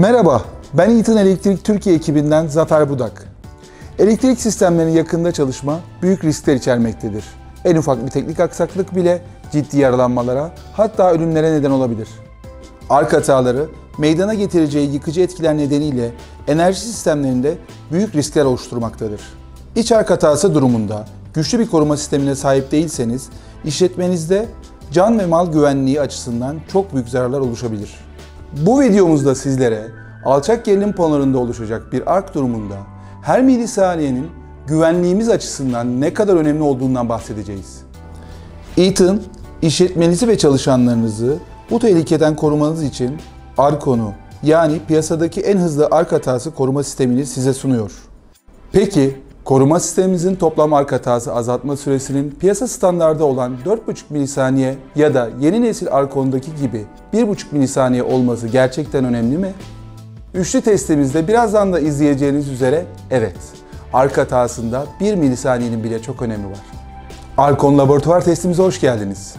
Merhaba, ben Eaton Elektrik Türkiye ekibinden Zafer Budak. Elektrik sistemlerinin yakında çalışma büyük riskler içermektedir. En ufak bir teknik aksaklık bile ciddi yaralanmalara hatta ölümlere neden olabilir. Ark hataları meydana getireceği yıkıcı etkiler nedeniyle enerji sistemlerinde büyük riskler oluşturmaktadır. İç ark hatası durumunda güçlü bir koruma sistemine sahip değilseniz işletmenizde can ve mal güvenliği açısından çok büyük zararlar oluşabilir. Bu videomuzda sizlere alçak gerilim panolarında oluşacak bir ark durumunda her milisaniyenin güvenliğimiz açısından ne kadar önemli olduğundan bahsedeceğiz. Eaton, işletmenizi ve çalışanlarınızı bu tehlikeden korumanız için Arkon'u yani piyasadaki en hızlı ark hatası koruma sistemini size sunuyor. Peki koruma sistemimizin toplam ark hatası azaltma süresinin piyasa standardı olan 4,5 milisaniye ya da yeni nesil Arkon'daki gibi 1,5 milisaniye olması gerçekten önemli mi? Üçlü testimizde birazdan da izleyeceğiniz üzere evet, ark hatasında 1 milisaniyenin bile çok önemi var. Arkon laboratuvar testimize hoş geldiniz.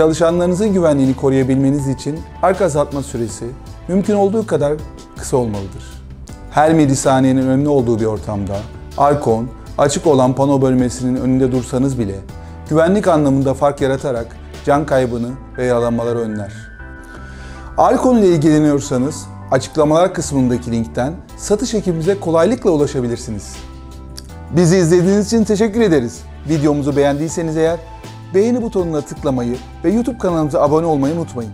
Çalışanlarınızın güvenliğini koruyabilmeniz için arka azaltma süresi mümkün olduğu kadar kısa olmalıdır. Her milisaniyenin önemli olduğu bir ortamda Arkon, açık olan pano bölmesinin önünde dursanız bile güvenlik anlamında fark yaratarak can kaybını ve yaralanmaları önler. Arkon ile ilgileniyorsanız açıklamalar kısmındaki linkten satış ekibimize kolaylıkla ulaşabilirsiniz. Bizi izlediğiniz için teşekkür ederiz. Videomuzu beğendiyseniz eğer beğeni butonuna tıklamayı ve YouTube kanalımıza abone olmayı unutmayın.